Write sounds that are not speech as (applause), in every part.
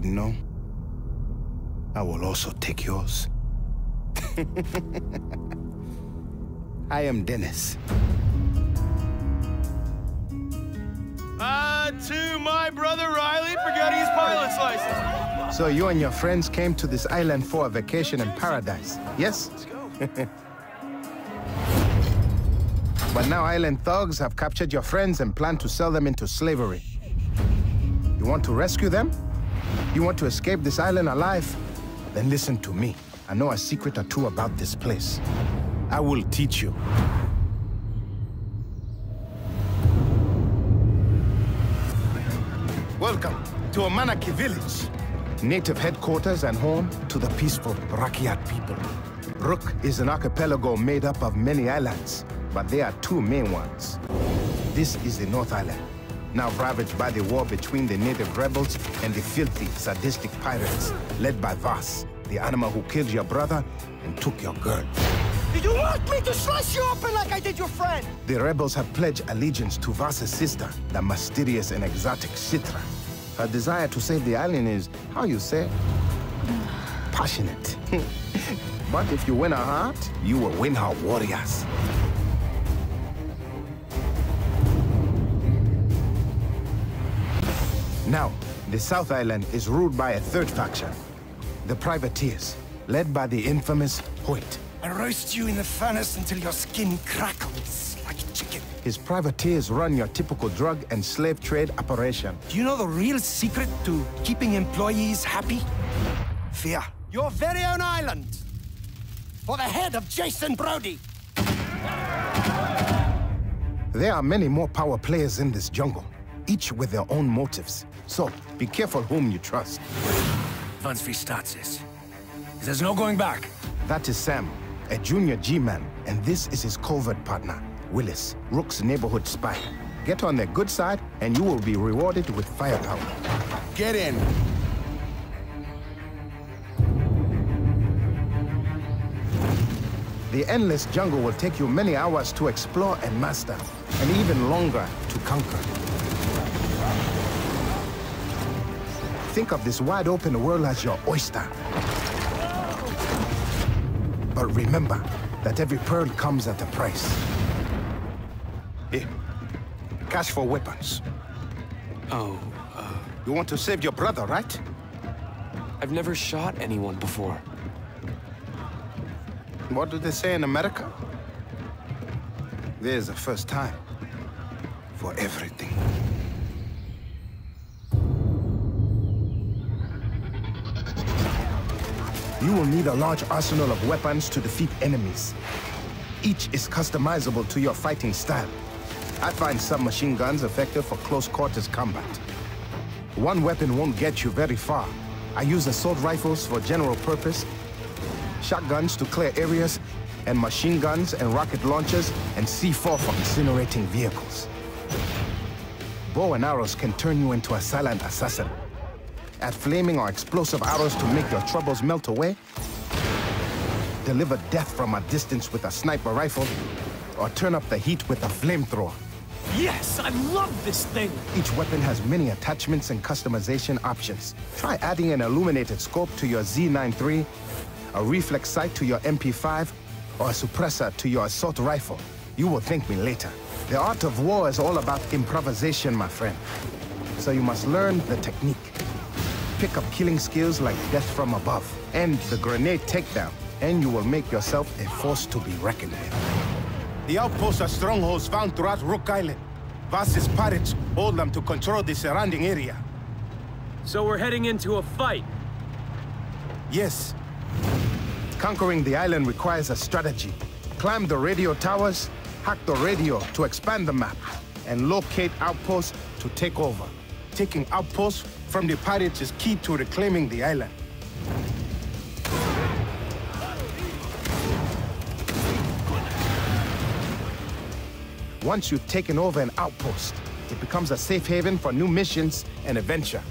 but no. I will also take yours. (laughs) I am Dennis. Uh, to my brother Riley forgot his pilot's license. So you and your friends came to this island for a vacation in paradise, yes? Let's (laughs) go. But now island thugs have captured your friends and plan to sell them into slavery. You want to rescue them? You want to escape this island alive? Then listen to me. I know a secret or two about this place. I will teach you. Welcome to Amanaki village. Native headquarters and home to the peaceful Rakyat people. Rook is an archipelago made up of many islands, but there are two main ones. This is the North Island, now ravaged by the war between the native rebels and the filthy, sadistic pirates, led by Vaas, the animal who killed your brother and took your girl. Did you want me to slice you open like I did your friend? The rebels have pledged allegiance to Vaas's sister, the mysterious and exotic Citra. Her desire to save the island is, how you say, passionate. (laughs) but if you win her heart, you will win her warriors. Now, the South Island is ruled by a third faction, the Privateers, led by the infamous Hoyt. I roast you in the furnace until your skin crackles like chicken. His privateers run your typical drug and slave trade operation. Do you know the real secret to keeping employees happy? Fear. Your very own island. For the head of Jason Brody. There are many more power players in this jungle, each with their own motives. So, be careful whom you trust. Once we start this, there's no going back. That is Sam, a junior G-man, and this is his covert partner, Willis, Rook's neighborhood spy. Get on their good side, and you will be rewarded with firepower. Get in! The endless jungle will take you many hours to explore and master, and even longer to conquer. Think of this wide open world as your oyster. But remember that every pearl comes at a price. Here, cash for weapons. Oh, uh, You want to save your brother, right? I've never shot anyone before. What do they say in America? There's a first time for everything. You will need a large arsenal of weapons to defeat enemies. Each is customizable to your fighting style. I find submachine guns effective for close quarters combat. One weapon won't get you very far. I use assault rifles for general purpose, shotguns to clear areas, and machine guns and rocket launchers and C4 for incinerating vehicles. Bow and arrows can turn you into a silent assassin. Add flaming or explosive arrows to make your troubles melt away. Deliver death from a distance with a sniper rifle, or turn up the heat with a flamethrower. Yes, I love this thing. Each weapon has many attachments and customization options. Try adding an illuminated scope to your Z93, a reflex sight to your MP5, or a suppressor to your assault rifle. You will thank me later. The art of war is all about improvisation, my friend. So you must learn the technique. Pick up killing skills like death from above, and the grenade takedown, and you will make yourself a force to be reckoned with. The outposts are strongholds found throughout Rook Island. Vaas's pirates hold them to control the surrounding area. So we're heading into a fight. Yes. Conquering the island requires a strategy. Climb the radio towers, hack the radio to expand the map, and locate outposts to take over. Taking outposts from the pirates is key to reclaiming the island. Once you've taken over an outpost, it becomes a safe haven for new missions and adventure.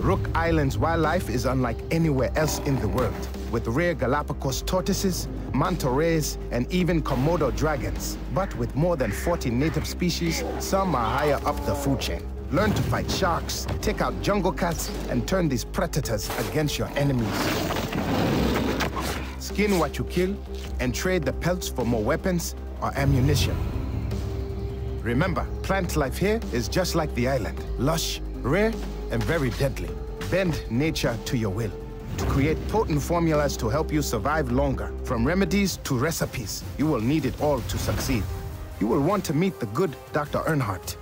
Rook Island's wildlife is unlike anywhere else in the world. With rare Galapagos tortoises, manta rays, and even Komodo dragons. But with more than 40 native species, some are higher up the food chain. Learn to fight sharks, take out jungle cats, and turn these predators against your enemies. Skin what you kill, and trade the pelts for more weapons or ammunition. Remember, plant life here is just like the island. Lush, rare, and very deadly. Bend nature to your will to create potent formulas to help you survive longer. From remedies to recipes, you will need it all to succeed. You will want to meet the good Dr. Earnhardt.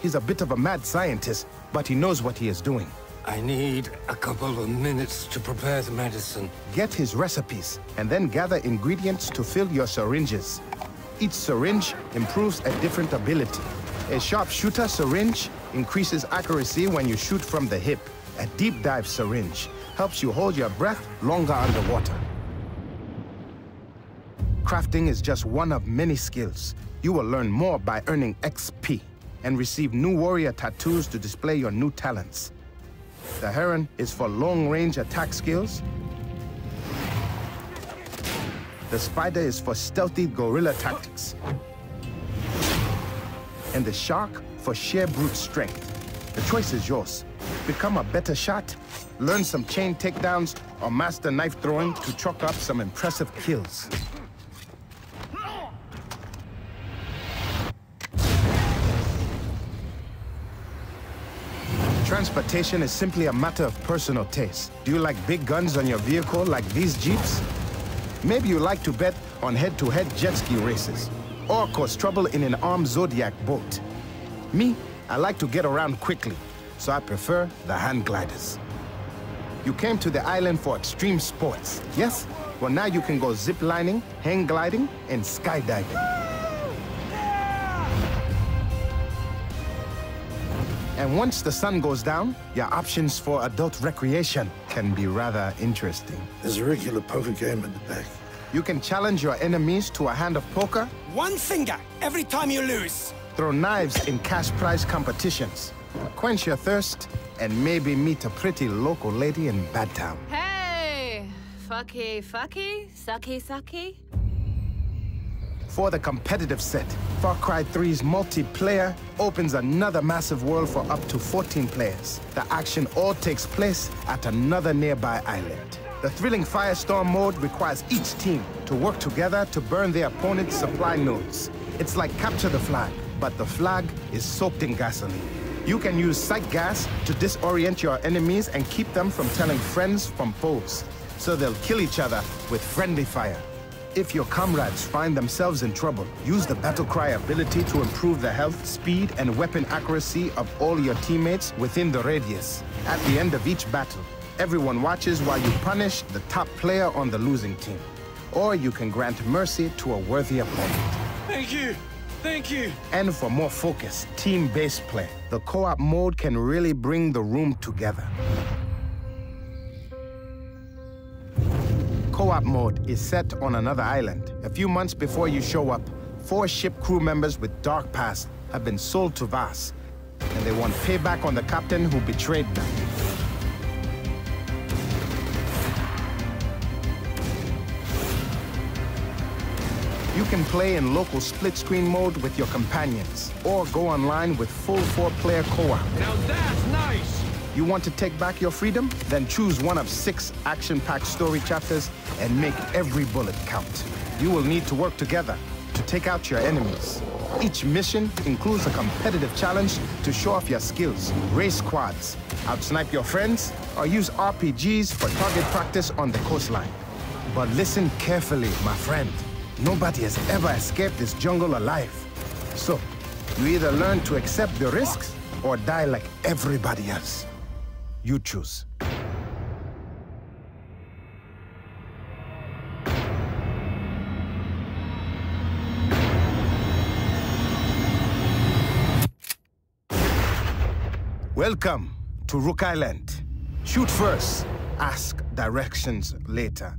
He's a bit of a mad scientist, but he knows what he is doing. I need a couple of minutes to prepare the medicine. Get his recipes, and then gather ingredients to fill your syringes. Each syringe improves a different ability. A sharpshooter syringe increases accuracy when you shoot from the hip. A deep dive syringe helps you hold your breath longer underwater. Crafting is just one of many skills. You will learn more by earning XP and receive new warrior tattoos to display your new talents. The Heron is for long-range attack skills. The Spider is for stealthy guerrilla tactics. And the Shark for sheer brute strength. The choice is yours. Become a better shot, learn some chain takedowns, or master knife throwing to chalk up some impressive kills. Transportation is simply a matter of personal taste. Do you like big guns on your vehicle like these Jeeps? Maybe you like to bet on head-to-head -head jet ski races, or cause trouble in an armed Zodiac boat. Me, I like to get around quickly, so I prefer the hand gliders. You came to the island for extreme sports, yes? Well, now you can go ziplining, hang gliding, and skydiving. And once the sun goes down, your options for adult recreation can be rather interesting. There's a regular poker game in the back. You can challenge your enemies to a hand of poker. One finger every time you lose. Throw knives in cash prize competitions. Quench your thirst, and maybe meet a pretty local lady in Badtown. Hey! Fucky, fucky, sucky, sucky for the competitive set. Far Cry 3's multiplayer opens another massive world for up to 14 players. The action all takes place at another nearby island. The thrilling Firestorm mode requires each team to work together to burn their opponent's supply nodes. It's like capture the flag, but the flag is soaked in gasoline. You can use psyche gas to disorient your enemies and keep them from telling friends from foes, so they'll kill each other with friendly fire. If your comrades find themselves in trouble, use the Battle Cry ability to improve the health, speed, and weapon accuracy of all your teammates within the radius. At the end of each battle, everyone watches while you punish the top player on the losing team. Or you can grant mercy to a worthy opponent. Thank you! Thank you! And for more focused, team-based play, the co-op mode can really bring the room together. co-op mode is set on another island. A few months before you show up, four ship crew members with dark past have been sold to Vaas, and they want payback on the captain who betrayed them. You can play in local split-screen mode with your companions, or go online with full four-player co-op. Now that's nice! You want to take back your freedom? Then choose one of six action-packed story chapters and make every bullet count. You will need to work together to take out your enemies. Each mission includes a competitive challenge to show off your skills, race squads, outsnipe your friends, or use RPGs for target practice on the coastline. But listen carefully, my friend. Nobody has ever escaped this jungle alive. So, you either learn to accept the risks or die like everybody else. You choose. Welcome to Rook Island. Shoot first, ask directions later.